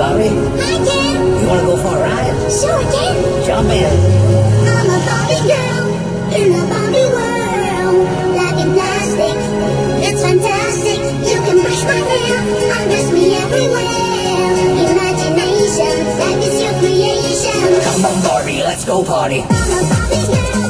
Barbie? Hi, Ken. You want to go for a ride? Sure, Ken. Jump in. I'm a Barbie girl in a Barbie world. Loving plastic, it's fantastic. You can brush my hair, undress me everywhere. Imagination, that is your creation. Come on, Barbie, let's go party. I'm a Barbie girl.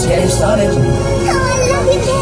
Let's get started. Oh, I love you,